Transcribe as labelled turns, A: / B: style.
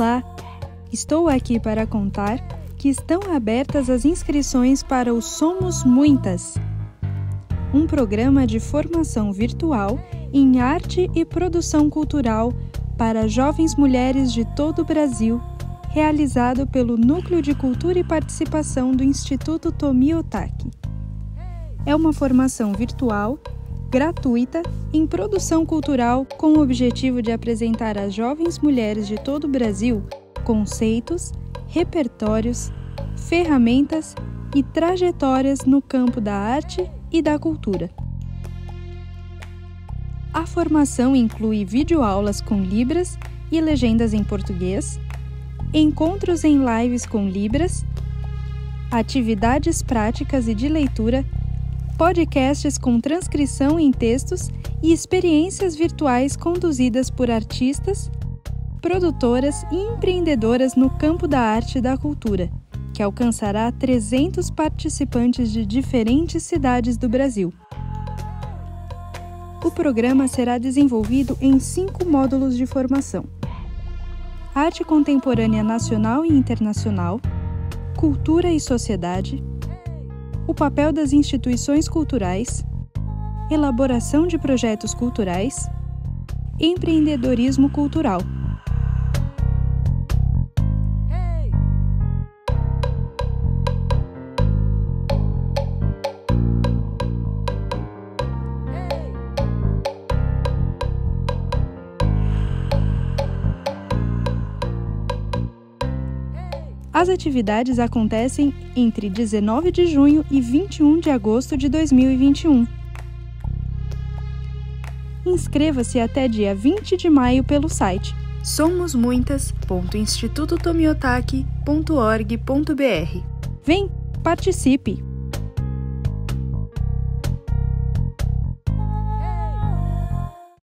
A: Olá! Estou aqui para contar que estão abertas as inscrições para o Somos Muitas, um programa de formação virtual em arte e produção cultural para jovens mulheres de todo o Brasil, realizado pelo Núcleo de Cultura e Participação do Instituto Tomi Otaki. É uma formação virtual gratuita em produção cultural com o objetivo de apresentar às jovens mulheres de todo o Brasil conceitos, repertórios, ferramentas e trajetórias no campo da arte e da cultura. A formação inclui videoaulas com Libras e legendas em português, encontros em lives com Libras, atividades práticas e de leitura podcasts com transcrição em textos e experiências virtuais conduzidas por artistas, produtoras e empreendedoras no campo da arte e da cultura, que alcançará 300 participantes de diferentes cidades do Brasil. O programa será desenvolvido em cinco módulos de formação: Arte Contemporânea Nacional e Internacional, Cultura e Sociedade, o papel das instituições culturais, elaboração de projetos culturais, empreendedorismo cultural. As atividades acontecem entre 19 de junho e 21 de agosto de 2021. Inscreva-se até dia 20 de maio pelo site somosmuitas.institutotomiotaki.org.br. Vem, participe!